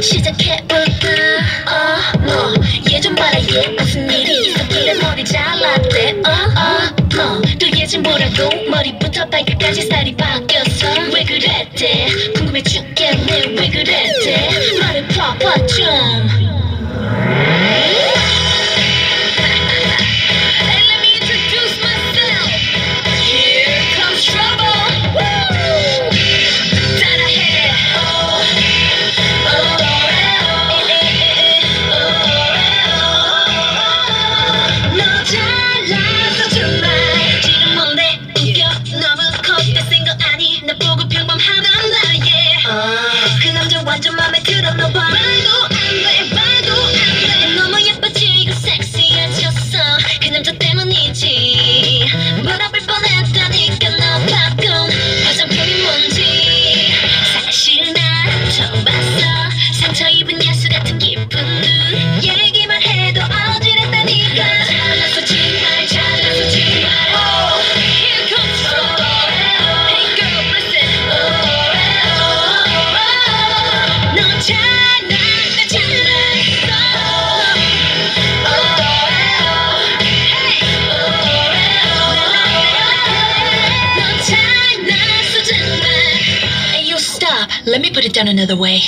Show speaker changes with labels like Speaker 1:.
Speaker 1: She's a cat. 무슨 일이 있었길래 머리 잘랐대. 어. 뭐, 어어어 또예진 뭐라고 머리부터 발끝까지 살이 바뀌었어? 왜 그랬대? 궁금해 죽겠네. 왜 그랬대? 말을 봐봐 좀. Send your mama, kid, I'm no Let me put it down another way.